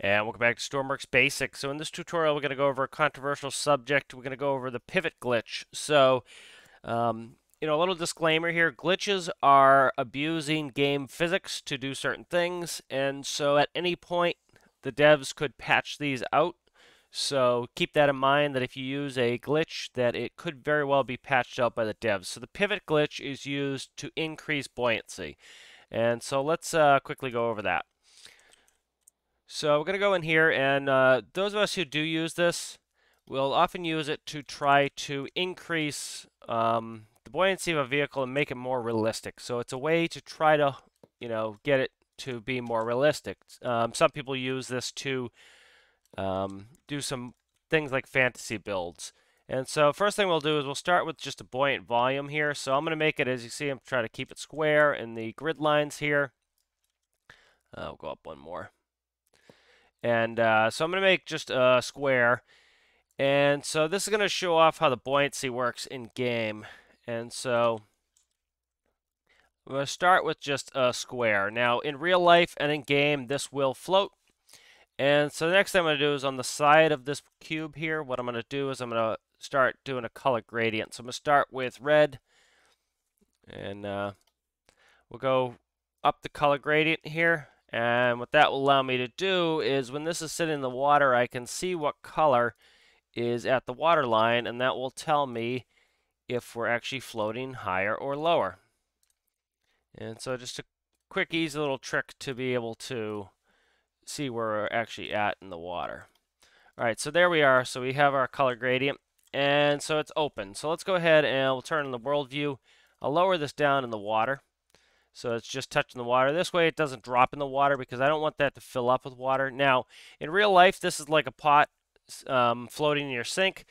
And welcome back to Stormworks Basics. So in this tutorial, we're going to go over a controversial subject. We're going to go over the pivot glitch. So, um, you know, a little disclaimer here. Glitches are abusing game physics to do certain things. And so at any point, the devs could patch these out. So keep that in mind that if you use a glitch, that it could very well be patched out by the devs. So the pivot glitch is used to increase buoyancy. And so let's uh, quickly go over that. So we're going to go in here, and uh, those of us who do use this will often use it to try to increase um, the buoyancy of a vehicle and make it more realistic. So it's a way to try to, you know, get it to be more realistic. Um, some people use this to um, do some things like fantasy builds. And so first thing we'll do is we'll start with just a buoyant volume here. So I'm going to make it, as you see, I'm trying to keep it square in the grid lines here. I'll go up one more. And uh, so I'm going to make just a square. And so this is going to show off how the buoyancy works in game. And so I'm going to start with just a square. Now, in real life and in game, this will float. And so the next thing I'm going to do is on the side of this cube here, what I'm going to do is I'm going to start doing a color gradient. So I'm going to start with red. And uh, we'll go up the color gradient here. And what that will allow me to do is when this is sitting in the water, I can see what color is at the water line, and that will tell me if we're actually floating higher or lower. And so just a quick, easy little trick to be able to see where we're actually at in the water. All right, so there we are. So we have our color gradient, and so it's open. So let's go ahead and we'll turn on the world view. I'll lower this down in the water. So it's just touching the water. This way it doesn't drop in the water because I don't want that to fill up with water. Now, in real life, this is like a pot um, floating in your sink.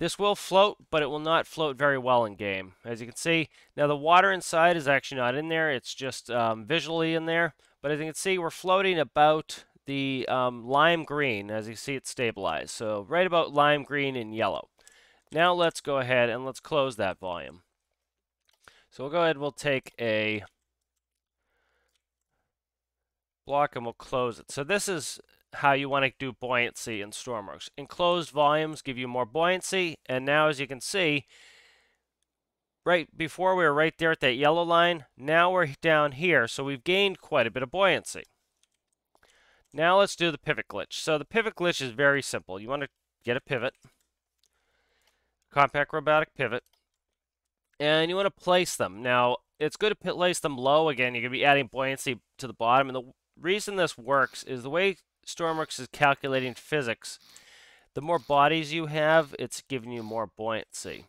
This will float, but it will not float very well in game. As you can see, now the water inside is actually not in there. It's just um, visually in there. But as you can see, we're floating about the um, lime green. As you see, it's stabilized. So right about lime green and yellow. Now let's go ahead and let's close that volume. So we'll go ahead we'll take a block and we'll close it. So this is how you want to do buoyancy in Stormworks. Enclosed volumes give you more buoyancy, and now as you can see, right before we were right there at that yellow line, now we're down here, so we've gained quite a bit of buoyancy. Now let's do the pivot glitch. So the pivot glitch is very simple. You want to get a pivot, compact robotic pivot, and you want to place them. Now, it's good to place them low. Again, you're going to be adding buoyancy to the bottom, and the reason this works is the way Stormworks is calculating physics, the more bodies you have, it's giving you more buoyancy.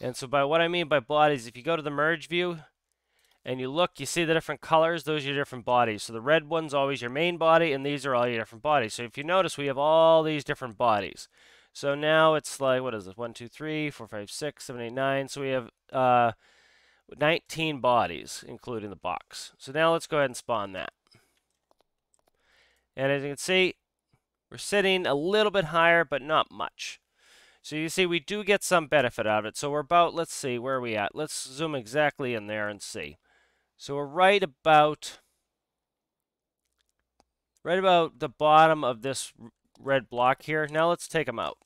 And so by what I mean by bodies, if you go to the merge view and you look, you see the different colors, those are your different bodies. So the red one's always your main body, and these are all your different bodies. So if you notice, we have all these different bodies. So now it's like, what is this? 1, 2, 3, 4, 5, 6, 7, 8, 9. So we have uh, 19 bodies, including the box. So now let's go ahead and spawn that. And as you can see, we're sitting a little bit higher, but not much. So you see, we do get some benefit out of it. So we're about, let's see, where are we at? Let's zoom exactly in there and see. So we're right about, right about the bottom of this red block here. Now let's take them out.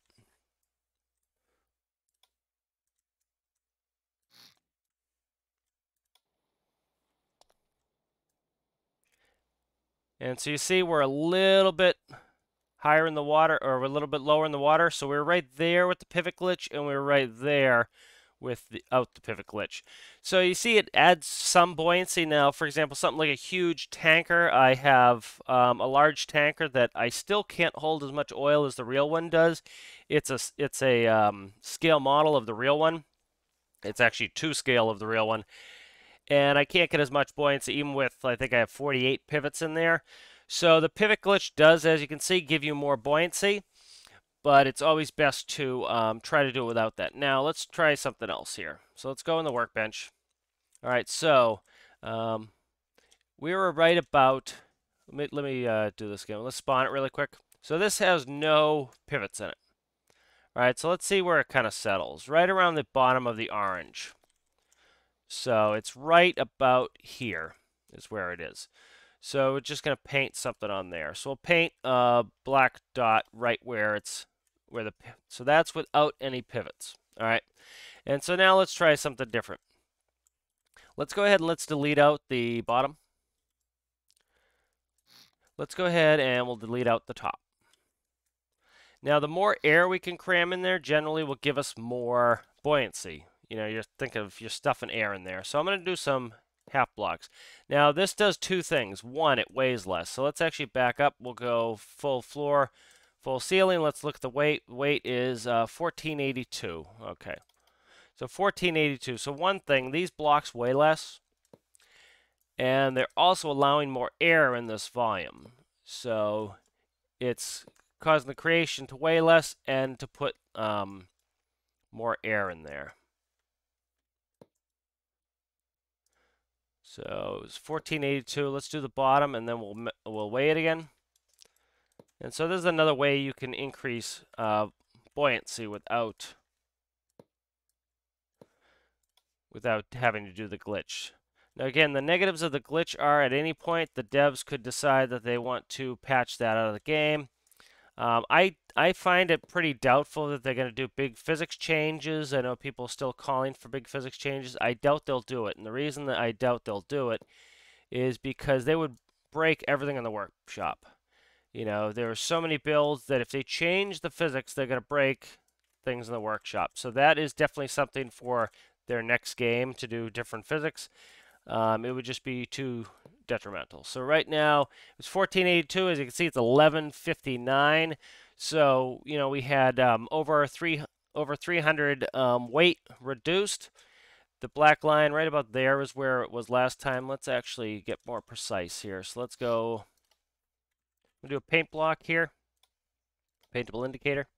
And so you see we're a little bit higher in the water, or a little bit lower in the water. So we're right there with the pivot glitch, and we're right there without the pivot glitch. So you see it adds some buoyancy now. For example, something like a huge tanker. I have um, a large tanker that I still can't hold as much oil as the real one does. It's a, it's a um, scale model of the real one. It's actually two scale of the real one and I can't get as much buoyancy even with, I think I have 48 pivots in there. So the pivot glitch does, as you can see, give you more buoyancy, but it's always best to um, try to do it without that. Now let's try something else here. So let's go in the workbench. All right, so um, we were right about, let me, let me uh, do this again. Let's spawn it really quick. So this has no pivots in it. All right, so let's see where it kind of settles. Right around the bottom of the orange. So it's right about here is where it is. So we're just going to paint something on there. So we'll paint a black dot right where it's where the so that's without any pivots. All right. And so now let's try something different. Let's go ahead and let's delete out the bottom. Let's go ahead and we'll delete out the top. Now, the more air we can cram in there generally will give us more buoyancy. You know, you think of you're stuffing air in there. So I'm going to do some half blocks. Now, this does two things. One, it weighs less. So let's actually back up. We'll go full floor, full ceiling. Let's look at the weight. Weight is uh, 1482. Okay. So 1482. So one thing, these blocks weigh less. And they're also allowing more air in this volume. So it's causing the creation to weigh less and to put um, more air in there. So it was 1482. Let's do the bottom and then we'll we'll weigh it again. And so there's another way you can increase uh, buoyancy without without having to do the glitch. Now again, the negatives of the glitch are at any point the devs could decide that they want to patch that out of the game. Um, I I find it pretty doubtful that they're going to do big physics changes. I know people are still calling for big physics changes. I doubt they'll do it, and the reason that I doubt they'll do it is because they would break everything in the workshop. You know, there are so many builds that if they change the physics, they're going to break things in the workshop. So that is definitely something for their next game to do different physics. Um, it would just be too detrimental. So right now it's 1482. As you can see, it's 1159. So you know we had um, over three over 300 um, weight reduced. The black line right about there is where it was last time. Let's actually get more precise here. So let's go. Do a paint block here. Paintable indicator.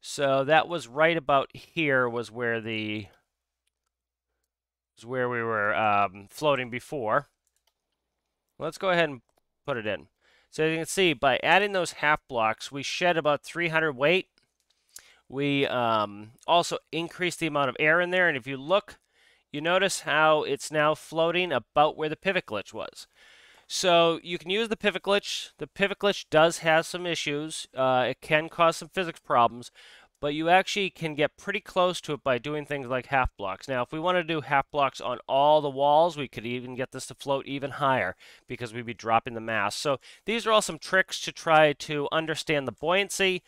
So that was right about here was where the is where we were um, floating before. Let's go ahead and put it in. So you can see by adding those half blocks, we shed about 300 weight. We um, also increased the amount of air in there. And if you look, you notice how it's now floating about where the pivot glitch was. So you can use the pivot glitch. The pivot glitch does have some issues. Uh, it can cause some physics problems, but you actually can get pretty close to it by doing things like half blocks. Now, if we want to do half blocks on all the walls, we could even get this to float even higher because we'd be dropping the mass. So these are all some tricks to try to understand the buoyancy.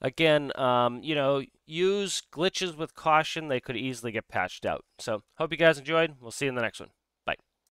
Again, um, you know, use glitches with caution. They could easily get patched out. So hope you guys enjoyed. We'll see you in the next one.